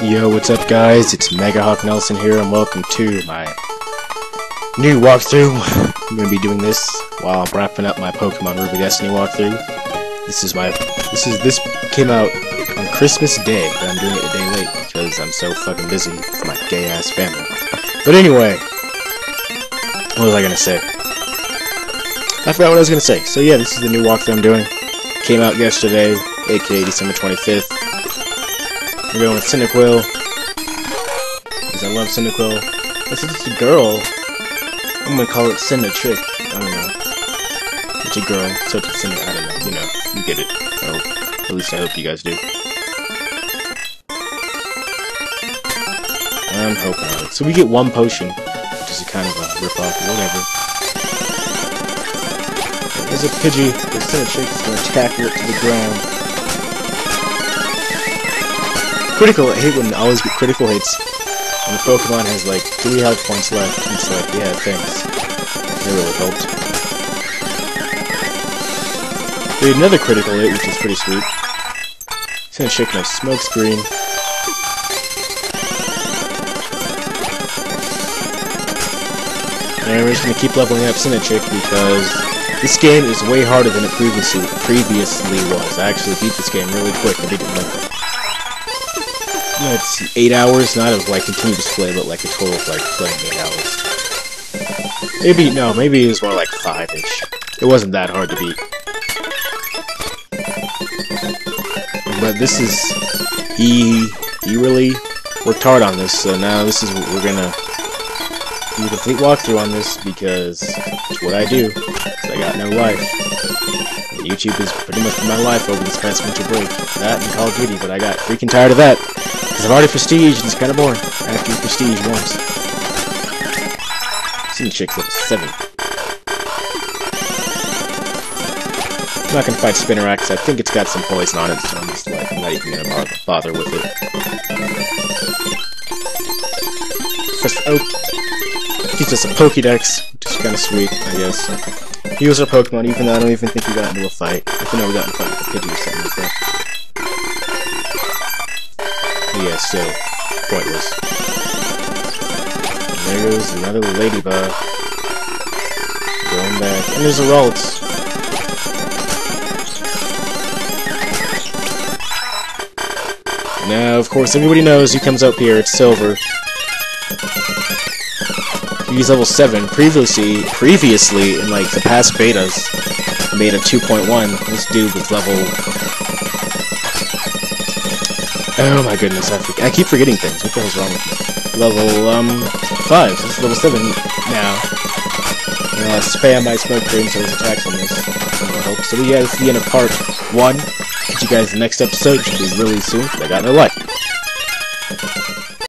Yo, what's up guys? It's Megahawk Nelson here and welcome to my new walkthrough. I'm gonna be doing this while I'm wrapping up my Pokemon Ruby Destiny walkthrough. This is my this is this came out on Christmas Day, but I'm doing it a day late because I'm so fucking busy with my gay ass family. But anyway, what was I gonna say? I forgot what I was gonna say. So yeah, this is the new walkthrough I'm doing. Came out yesterday, aka December 25th. We're going with Cyndaquil. Because I love Cyndaquil. If it's a girl, I'm gonna call it Cyndatrick. I don't know. It's a girl, so it's Cinda. I don't know. You know, you get it. Hope. At least I hope you guys do. I'm hoping on it. So we get one potion, which is a kind of a rip-off, whatever. There's a Pidgey. The Cyndatrick is gonna tackle it to the ground. Critical, I hate when I always get critical hits and the Pokemon has like 3 health points left. It's like, yeah, thanks. They really helped. We had another critical hit, which is pretty sweet. It's gonna shake my smoke screen. And we're just gonna keep leveling up Cinechick because this game is way harder than it previously previously was. I actually beat this game really quick and didn't like it's eight hours, not of like continuous play, but like a total of like playing eight hours. Maybe no, maybe it was more like five-ish. It wasn't that hard to beat. But this is he he really worked hard on this, so now this is what we're gonna do a complete walkthrough on this because it's what I do. I got no life. YouTube is pretty much my life over this past winter break. That and Call of Duty, but I got freaking tired of that. Because I've already prestige, and it's kind of boring. I to do prestige once. Seen chicks level 7. I'm not gonna fight Spinarak, I think it's got some poison on it, so I'm just like, I'm not even gonna bother, with it. First Oak oh, gives us a Pokédex, which is kinda sweet, I guess. Heals our Pokemon, even though I don't even think we got into a fight. If we never got into a fight a Pidgey or something like that yeah, still pointless. And there goes another ladybug. Going back. And there's a Ralts. Now, of course, everybody knows he comes up here. It's Silver. He's level 7. Previously, previously, in like the past betas, beta 2.1. This dude was level Oh my goodness, I, I keep forgetting things. What the hell's wrong with me? Level, um, 5. This is level 7 now. Uh, spam my smoke screen so his attacks on this. So we guys the end of part 1. Catch you guys in the next episode, should be really soon, I got no life.